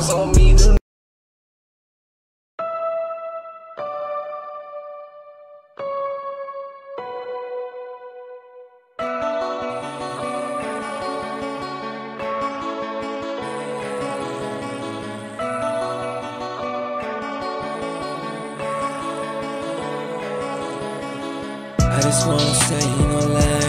on me. I just wanna say, no lie, what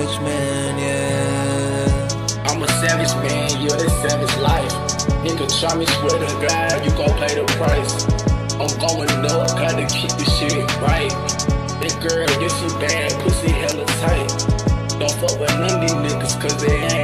savage man, yeah. I'm a savage man, you're the savage life. Nigga, try me, swear to God, you gon' pay the price. I'm going up, gotta keep this shit right. That girl, yeah, she bad, pussy hella tight. Don't fuck with none of these niggas, cause they ain't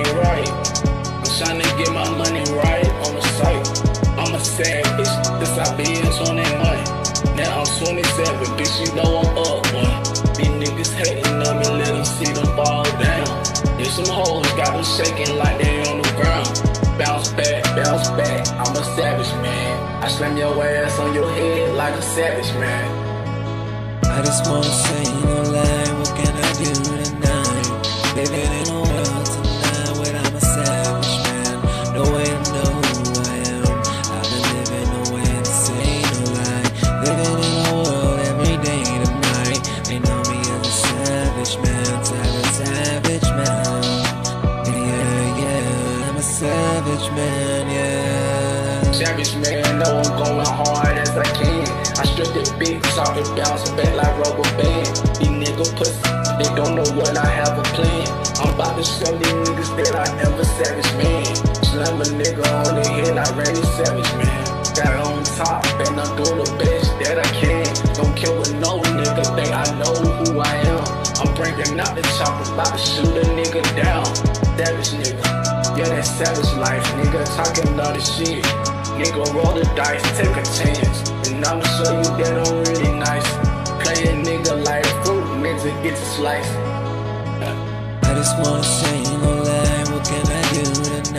I slam your ass on your head like a savage man. I just wanna say, no lie, what can I do tonight? Living in a world tonight where I'm a savage man. No way to know who I am. I've been living no way to say no lie. Living in a world every day tonight. They know me as a savage man, savage, savage man. Yeah, yeah, I'm a savage man. Savage man, know I'm going hard as I can. I strip the big talk and bounce back like rubber band. These niggas pussy, they don't know what I have a plan. I'm about to show these niggas that I a savage man. Slam a nigga on the head like Randy Savage man. Got on top and I'm doing the best that I can. Don't kill with no nigga, think I know who I am. I'm bringing out the chopper, about to shoot a nigga down. Savage nigga. Yeah, that savage life, nigga, talking all this shit. Nigga, roll the dice, take a chance. And I'ma show you that I'm really nice. Play a nigga like fruit, nigga, get the slice. I just wanna say, no lie, what can I do tonight? A